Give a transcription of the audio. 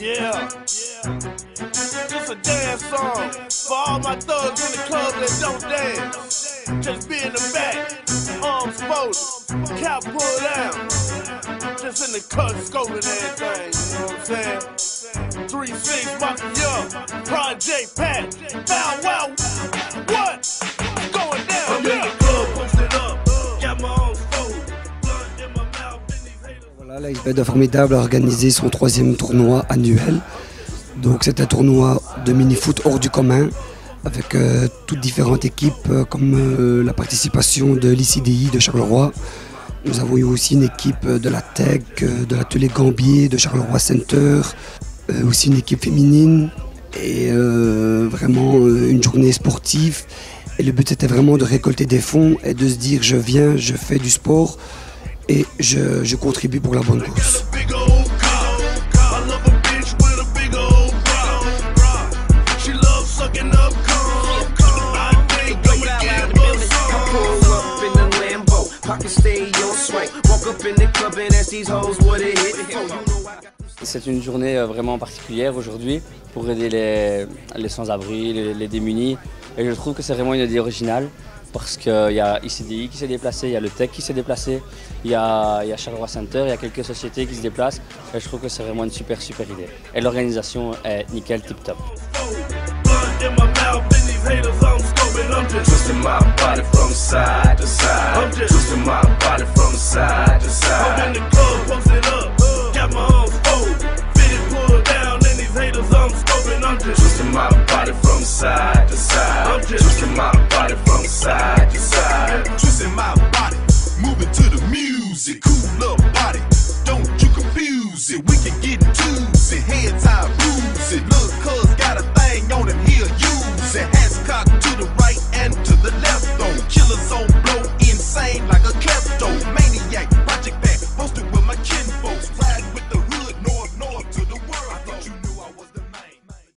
Yeah. Just a dance song for all my thugs in the club that don't dance. Just be in the back, arms folded, cap pulled down. Just in the cut, scoping everything, you know what I'm saying? 3-6, Monkey Young, Project Pat, Bow Wow, what? l'Iceberg Formidable a organisé son troisième tournoi annuel. Donc c'est un tournoi de mini-foot hors du commun avec euh, toutes différentes équipes euh, comme euh, la participation de l'ICDI de Charleroi. Nous avons eu aussi une équipe de la TEC, de l'atelier Gambier, de Charleroi Center, aussi une équipe féminine et vraiment une journée sportive. Et le but c'était vraiment de récolter des fonds et de se dire je viens, je fais du sport et je, contribue pour la bonne cause. C'est une journée euh, vraiment particulière aujourd'hui pour aider les, sans-abri, les démunis. Et je trouve que c'est vraiment une idée originale parce qu'il y a ICDI qui s'est déplacé, il y a le Tech qui s'est déplacé, il y a, y a Charleroi Center, il y a quelques sociétés qui se déplacent. Je trouve que c'est vraiment une super super idée. Et l'organisation est nickel, tip top. Up body. Don't you confuse it, we can get to